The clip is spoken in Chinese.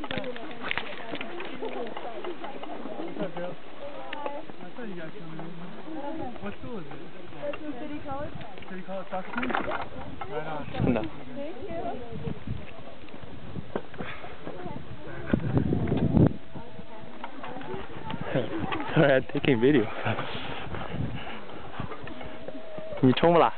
大哥，我肚子。我。哎呀，真的。taking video。你充不啦？